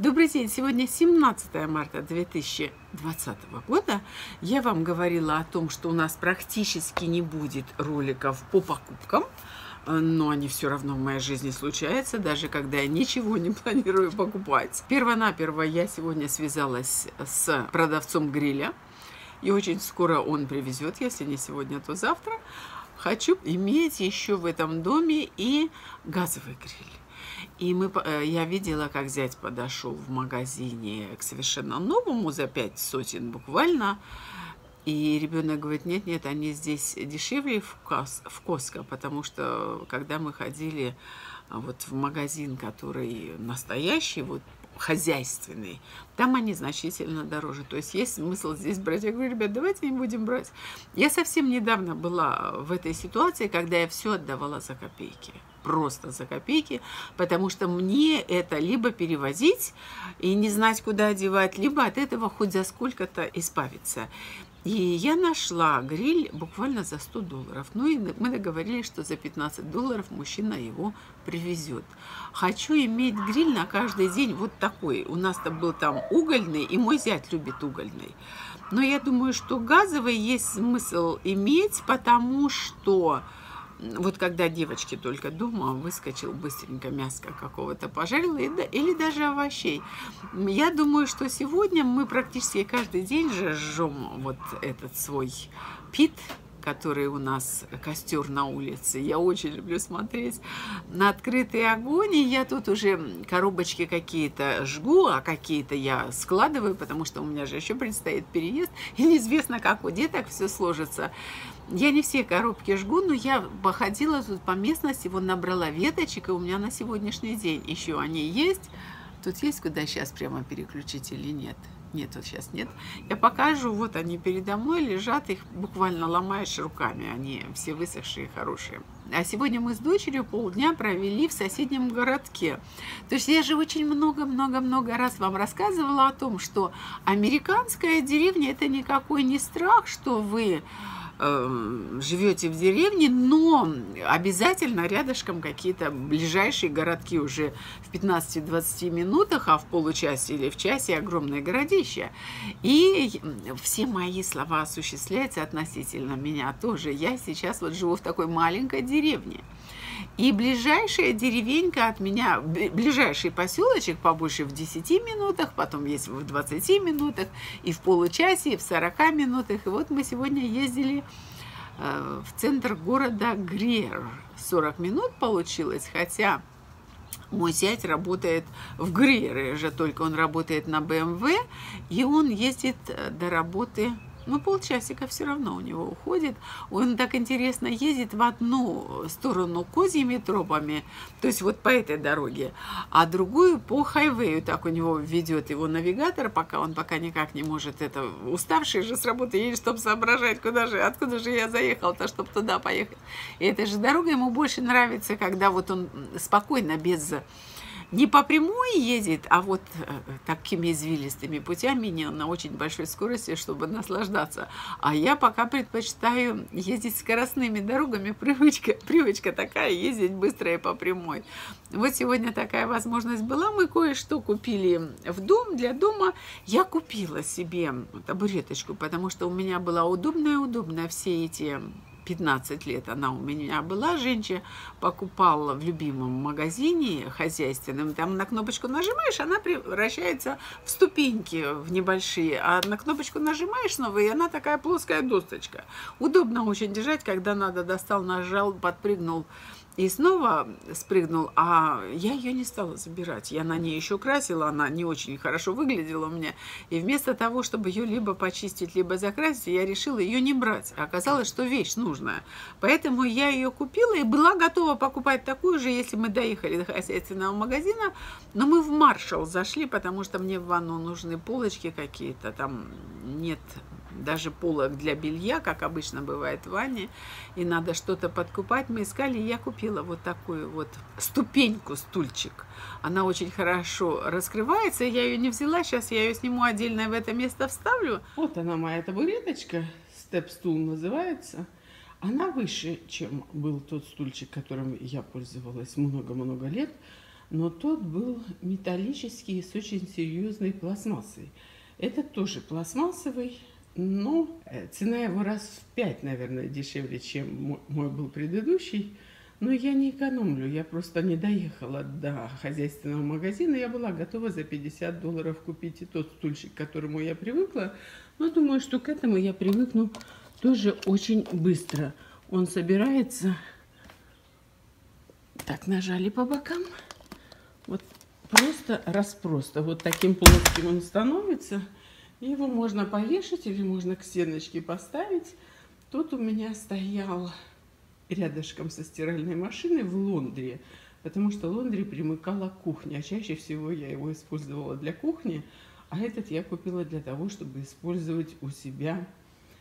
Добрый день! Сегодня 17 марта 2020 года. Я вам говорила о том, что у нас практически не будет роликов по покупкам, но они все равно в моей жизни случаются, даже когда я ничего не планирую покупать. Первонаперво я сегодня связалась с продавцом гриля, и очень скоро он привезет, если не сегодня, то завтра. Хочу иметь еще в этом доме и газовый гриль. И мы, э, я видела, как зять подошел в магазине к совершенно новому за пять сотен буквально. И ребенок говорит, нет, нет, они здесь дешевле в, Кос, в Коско, потому что когда мы ходили а, вот в магазин, который настоящий, вот хозяйственный, там они значительно дороже. То есть есть смысл здесь брать. Я говорю, ребят, давайте не будем брать. Я совсем недавно была в этой ситуации, когда я все отдавала за копейки просто за копейки, потому что мне это либо перевозить и не знать, куда одевать, либо от этого хоть за сколько-то избавиться. И я нашла гриль буквально за 100 долларов. Ну и мы договорились, что за 15 долларов мужчина его привезет. Хочу иметь гриль на каждый день вот такой. У нас-то был там угольный, и мой зять любит угольный. Но я думаю, что газовый есть смысл иметь, потому что вот когда девочки только дома, выскочил быстренько мяско какого-то пожарил или даже овощей. Я думаю, что сегодня мы практически каждый день же жжем вот этот свой пит, который у нас костер на улице. Я очень люблю смотреть на открытый огонь. И я тут уже коробочки какие-то жгу, а какие-то я складываю, потому что у меня же еще предстоит переезд. И неизвестно, как у деток все сложится. Я не все коробки жгу, но я походила тут по местности, вот набрала веточек, и у меня на сегодняшний день еще они есть. Тут есть куда сейчас прямо переключить или нет? Нет, вот сейчас нет. Я покажу, вот они передо мной лежат, их буквально ломаешь руками, они все высохшие, хорошие. А сегодня мы с дочерью полдня провели в соседнем городке. То есть я же очень много-много-много раз вам рассказывала о том, что американская деревня это никакой не страх, что вы живете в деревне, но обязательно рядышком какие-то ближайшие городки уже в 15-20 минутах, а в получасе или в часе огромное городище. И все мои слова осуществляются относительно меня тоже. Я сейчас вот живу в такой маленькой деревне. И ближайшая деревенька от меня, ближайший поселочек побольше в 10 минутах, потом есть в 20 минутах, и в получасе, и в 40 минутах. И вот мы сегодня ездили э, в центр города Грер. 40 минут получилось, хотя мой зять работает в Грере же, только он работает на БМВ, и он ездит до работы ну, полчасика все равно у него уходит. Он так интересно ездит в одну сторону козьими тропами, то есть вот по этой дороге, а другую по хайвею. Так у него ведет его навигатор, пока он пока никак не может это... Уставший же с работы едет, чтобы соображать, куда же, откуда же я заехал-то, чтобы туда поехать. И эта же дорога ему больше нравится, когда вот он спокойно, без не по прямой едет, а вот э, такими извилистыми путями, не на очень большой скорости, чтобы наслаждаться. А я пока предпочитаю ездить скоростными дорогами. Привычка, привычка такая, ездить быстро и по прямой. Вот сегодня такая возможность была. Мы кое-что купили в дом, для дома. Я купила себе табуреточку, потому что у меня была удобная-удобная все эти 15 лет она у меня была, женщина покупала в любимом магазине хозяйственном, там на кнопочку нажимаешь, она превращается в ступеньки, в небольшие, а на кнопочку нажимаешь снова, и она такая плоская досточка. Удобно очень держать, когда надо, достал, нажал, подпрыгнул и снова спрыгнул, а я ее не стала забирать. Я на ней еще красила, она не очень хорошо выглядела у меня. И вместо того, чтобы ее либо почистить, либо закрасить, я решила ее не брать. Оказалось, что вещь нужная. Поэтому я ее купила и была готова покупать такую же, если мы доехали до хозяйственного магазина. Но мы в Маршал зашли, потому что мне в ванну нужны полочки какие-то. Там нет даже полок для белья, как обычно бывает в ванне, и надо что-то подкупать. Мы искали, и я купила вот такую вот ступеньку, стульчик. Она очень хорошо раскрывается, я ее не взяла, сейчас я ее сниму отдельно в это место вставлю. Вот она моя табуреточка, степ-стул называется. Она выше, чем был тот стульчик, которым я пользовалась много-много лет. но тот был металлический с очень серьезной пластмассой. Этот тоже пластмассовый, но э, цена его раз в пять, наверное, дешевле, чем мой был предыдущий. Но я не экономлю, я просто не доехала до хозяйственного магазина. Я была готова за 50 долларов купить и тот стульчик, к которому я привыкла. Но думаю, что к этому я привыкну тоже очень быстро. Он собирается. Так, нажали по бокам. Вот просто распросто. Вот таким плоским он становится. Его можно повешать или можно к стеночке поставить. Тут у меня стоял рядышком со стиральной машиной в лондре, потому что лондри примыкала к кухне, а чаще всего я его использовала для кухни, а этот я купила для того, чтобы использовать у себя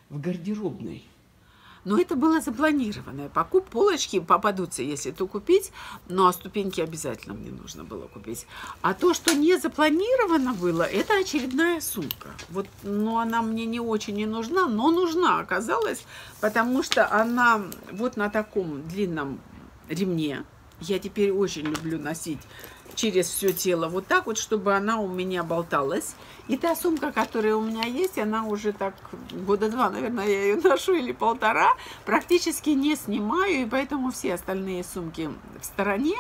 в гардеробной. Но это было запланированное. Покуп полочки попадутся, если то купить, но ступеньки обязательно мне нужно было купить. А то, что не запланировано было, это очередная сумка. Вот, но она мне не очень не нужна, но нужна оказалась, потому что она вот на таком длинном ремне. Я теперь очень люблю носить через все тело вот так вот, чтобы она у меня болталась. И та сумка, которая у меня есть, она уже так года два, наверное, я ее ношу или полтора, практически не снимаю, и поэтому все остальные сумки в стороне.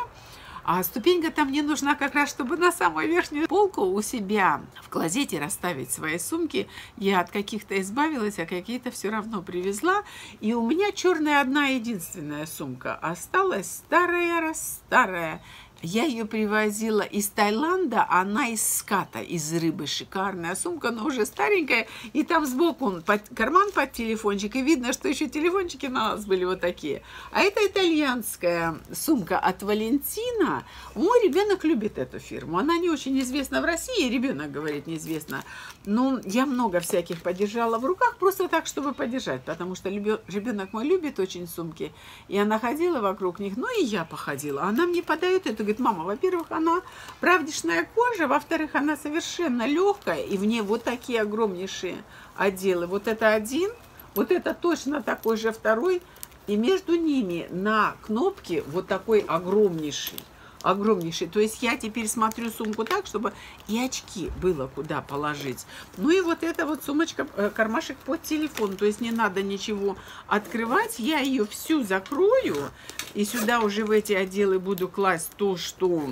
А ступенька там мне нужна как раз, чтобы на самую верхнюю полку у себя в клозете расставить свои сумки. Я от каких-то избавилась, а какие-то все равно привезла. И у меня черная одна единственная сумка. Осталась старая-старая. Я ее привозила из Таиланда, она из ската, из рыбы. Шикарная сумка, но уже старенькая. И там сбоку под, карман под телефончик. И видно, что еще телефончики на нас были вот такие. А это итальянская сумка от Валентина. Мой ребенок любит эту фирму. Она не очень известна в России, ребенок говорит неизвестно. Но я много всяких подержала в руках, просто так, чтобы подержать. Потому что ребенок мой любит очень сумки. И она ходила вокруг них, ну и я походила. Она мне подает это, говорит, мама, во-первых, она правдишная кожа, во-вторых, она совершенно легкая, и в ней вот такие огромнейшие отделы. Вот это один, вот это точно такой же второй, и между ними на кнопке вот такой огромнейший огромнейший. То есть я теперь смотрю сумку так, чтобы и очки было куда положить. Ну и вот эта вот сумочка, э, кармашек под телефон. То есть не надо ничего открывать. Я ее всю закрою. И сюда уже в эти отделы буду класть то, что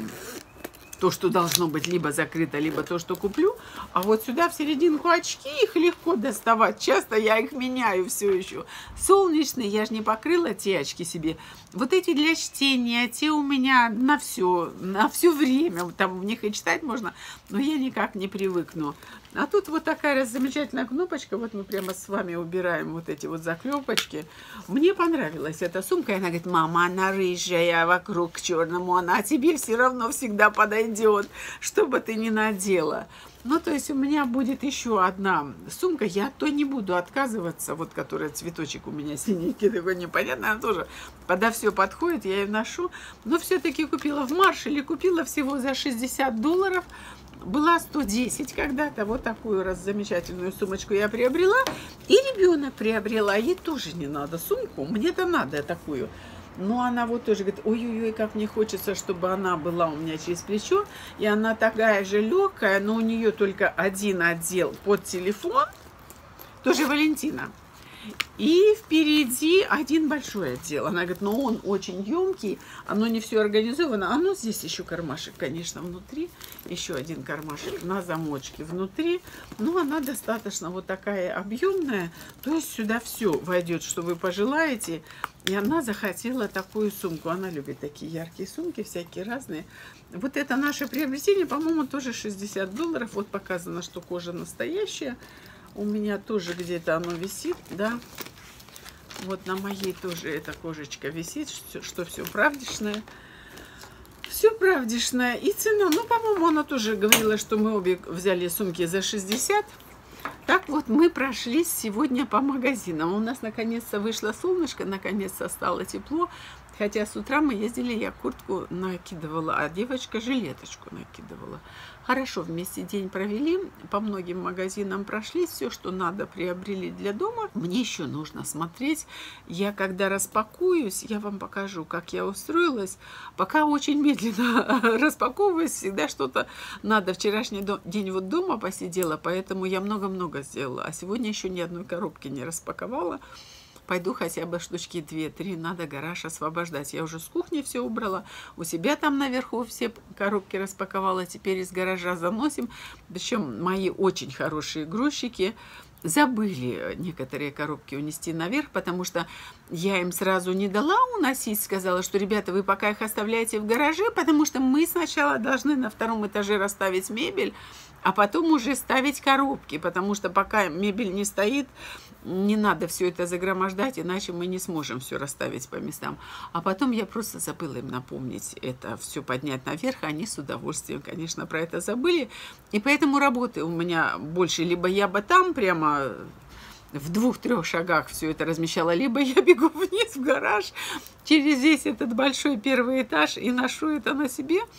то, что должно быть либо закрыто, либо то, что куплю. А вот сюда в серединку очки, их легко доставать. Часто я их меняю все еще. Солнечные, я же не покрыла те очки себе. Вот эти для чтения, те у меня на все, на все время. Там в них и читать можно, но я никак не привыкну. А тут вот такая раз замечательная кнопочка. Вот мы прямо с вами убираем вот эти вот заклепочки. Мне понравилась эта сумка. И она говорит, мама, она рыжая, вокруг к черному. Она тебе все равно всегда подойдет, что бы ты ни надела. Ну, то есть у меня будет еще одна сумка. Я то не буду отказываться, вот которая цветочек у меня синенький, такой непонятный. Она тоже подо все подходит, я ее ношу. Но все-таки купила в Маршале, купила всего за 60 долларов была 110 когда-то, вот такую раз замечательную сумочку я приобрела. И ребенок приобрела, ей тоже не надо сумку, мне-то надо такую. Но она вот тоже говорит, ой-ой-ой, как мне хочется, чтобы она была у меня через плечо. И она такая же легкая, но у нее только один отдел под телефон. Тоже Валентина. И впереди один большой отдел. Она говорит, но он очень емкий, оно не все организовано. Оно здесь еще кармашек, конечно, внутри. Еще один кармашек на замочке внутри. Но она достаточно вот такая объемная. То есть сюда все войдет, что вы пожелаете. И она захотела такую сумку. Она любит такие яркие сумки, всякие разные. Вот это наше приобретение, по-моему, тоже 60 долларов. Вот показано, что кожа настоящая. У меня тоже где-то оно висит, да. Вот на моей тоже эта кожечка висит, что, что все правдишное. Все правдишное. И цена, ну, по-моему, она тоже говорила, что мы обе взяли сумки за 60. Так вот, мы прошлись сегодня по магазинам. У нас наконец-то вышло солнышко, наконец-то стало тепло. Хотя с утра мы ездили, я куртку накидывала, а девочка жилеточку накидывала. Хорошо, вместе день провели, по многим магазинам прошли, все, что надо, приобрели для дома. Мне еще нужно смотреть. Я когда распакуюсь, я вам покажу, как я устроилась. Пока очень медленно распаковываюсь, всегда что-то надо. Вчерашний день вот дома посидела, поэтому я много-много сделала. А сегодня еще ни одной коробки не распаковала. Пойду хотя бы штучки две-три, надо гараж освобождать. Я уже с кухни все убрала, у себя там наверху все коробки распаковала, теперь из гаража заносим. Причем мои очень хорошие грузчики забыли некоторые коробки унести наверх, потому что я им сразу не дала уносить, сказала, что, ребята, вы пока их оставляете в гараже, потому что мы сначала должны на втором этаже расставить мебель, а потом уже ставить коробки, потому что пока мебель не стоит, не надо все это загромождать, иначе мы не сможем все расставить по местам. А потом я просто забыла им напомнить это все поднять наверх, они с удовольствием, конечно, про это забыли. И поэтому работы у меня больше. Либо я бы там прямо в двух-трех шагах все это размещала, либо я бегу вниз в гараж через весь этот большой первый этаж и ношу это на себе –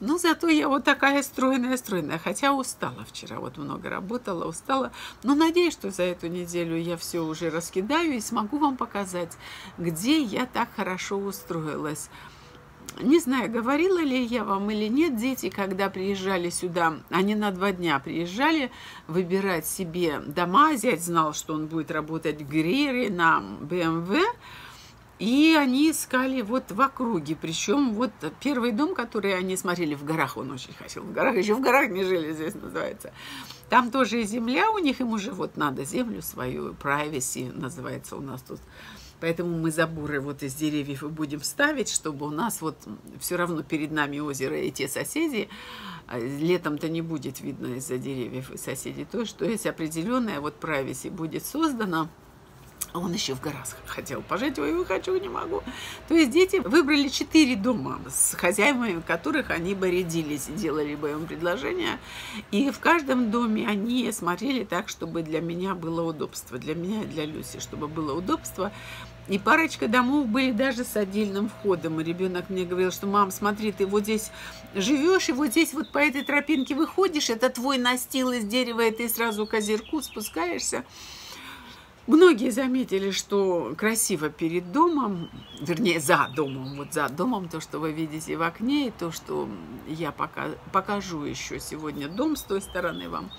но зато я вот такая стройная-стройная, хотя устала вчера, вот много работала, устала. Но надеюсь, что за эту неделю я все уже раскидаю и смогу вам показать, где я так хорошо устроилась. Не знаю, говорила ли я вам или нет, дети, когда приезжали сюда, они на два дня приезжали выбирать себе дома. Зять знал, что он будет работать в Гриере на БМВ. И они искали вот в округе. Причем вот первый дом, который они смотрели в горах, он очень хотел в горах, еще в горах не жили здесь называется. Там тоже и земля у них, им уже вот надо землю свою, privacy называется у нас тут. Поэтому мы заборы вот из деревьев и будем ставить, чтобы у нас вот все равно перед нами озеро и те соседи. А летом-то не будет видно из-за деревьев и соседей то, что есть определенная вот privacy будет создана а он еще в горах хотел пожить, ой, я хочу, не могу. То есть дети выбрали четыре дома, с хозяевами которых они бы рядились, делали бы им предложения. И в каждом доме они смотрели так, чтобы для меня было удобство, для меня и для Люси, чтобы было удобство. И парочка домов были даже с отдельным входом. Ребенок мне говорил, что мам, смотри, ты вот здесь живешь, и вот здесь вот по этой тропинке выходишь, это твой настил из дерева, и ты сразу к озерку спускаешься. Многие заметили, что красиво перед домом, вернее, за домом, вот за домом, то, что вы видите в окне, и то, что я пока, покажу еще сегодня дом с той стороны вам.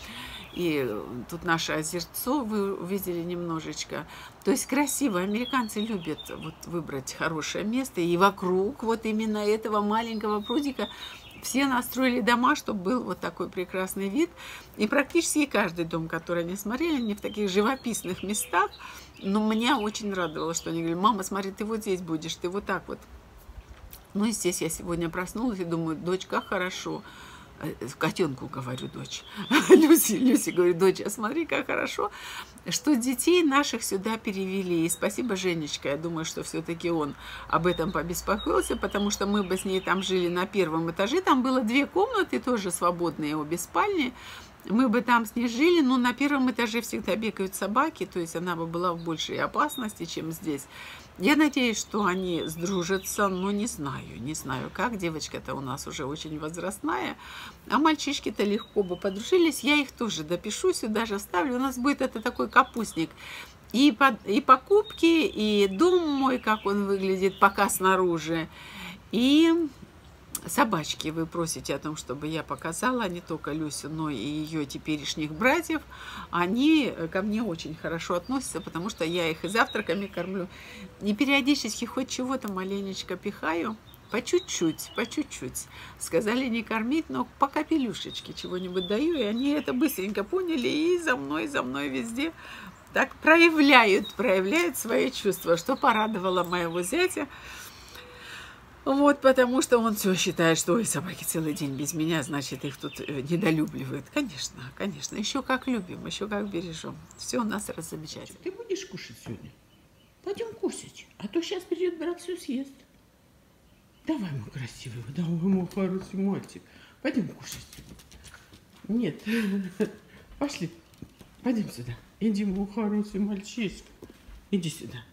И тут наше озерцо вы увидели немножечко. То есть красиво. Американцы любят вот выбрать хорошее место. И вокруг вот именно этого маленького прудика все настроили дома, чтобы был вот такой прекрасный вид. И практически каждый дом, который они смотрели, они в таких живописных местах. Но меня очень радовало, что они говорили, мама, смотри, ты вот здесь будешь, ты вот так вот. Ну и здесь я сегодня проснулась и думаю, дочка, хорошо. Э, котенку говорю, дочь. Люси, Люси говорит, дочь, а смотри, как хорошо, что детей наших сюда перевели. И спасибо, Женечка, я думаю, что все-таки он об этом побеспокоился, потому что мы бы с ней там жили на первом этаже. Там было две комнаты, тоже свободные, обе спальни. Мы бы там с ней жили, но на первом этаже всегда бегают собаки, то есть она бы была в большей опасности, чем здесь. Я надеюсь, что они сдружатся, но не знаю, не знаю как. Девочка-то у нас уже очень возрастная, а мальчишки-то легко бы подружились. Я их тоже допишу сюда же ставлю. У нас будет это такой капустник. И, по, и покупки, и дом мой, как он выглядит пока снаружи. И собачки вы просите о том, чтобы я показала, не только Люсю, но и ее теперешних братьев, они ко мне очень хорошо относятся, потому что я их и завтраками кормлю, и периодически хоть чего-то маленечко пихаю, по чуть-чуть, по чуть-чуть. Сказали не кормить, но по капелюшечке чего-нибудь даю, и они это быстренько поняли, и за мной, за мной везде так проявляют, проявляют свои чувства, что порадовало моего зятя. Вот, потому что он все считает, что ой, собаки целый день без меня, значит, их тут э, недолюбливают. Конечно, конечно, еще как любим, еще как бережем. Все у нас раззамечательно. Ты будешь кушать сегодня? Пойдем кушать, а то сейчас придет брат все съест. Давай, мой красивый, давай, мой хороший мальчик. Пойдем кушать. Нет, пошли, пойдем сюда. Иди, мой хороший мальчишка. Иди сюда.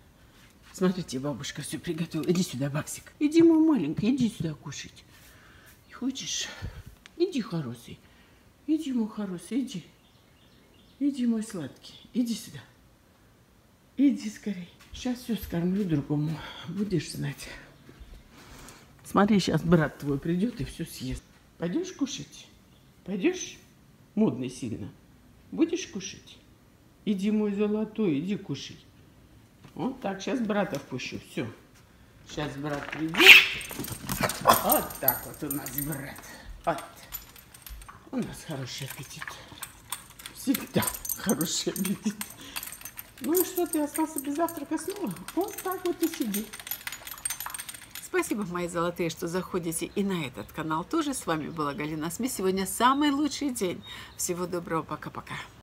Смотрите, бабушка все приготовила. Иди сюда, Баксик. Иди, мой маленький, иди сюда кушать. Хочешь? Иди, хороший. Иди, мой хороший, иди. Иди, мой сладкий. Иди сюда. Иди скорей. Сейчас все скормлю другому. Будешь знать. Смотри, сейчас брат твой придет и все съест. Пойдешь кушать? Пойдешь? Модный сильно. Будешь кушать? Иди, мой золотой, иди кушай. Вот так, сейчас брата впущу. Все. Сейчас брат придет. Вот так вот у нас брат. Вот. У нас хороший аппетит. Всегда хороший аппетит. Ну и что, ты остался без завтрака снова? Вот так вот и сиди. Спасибо, мои золотые, что заходите и на этот канал тоже. С вами была Галина Смит. Сегодня самый лучший день. Всего доброго. Пока-пока.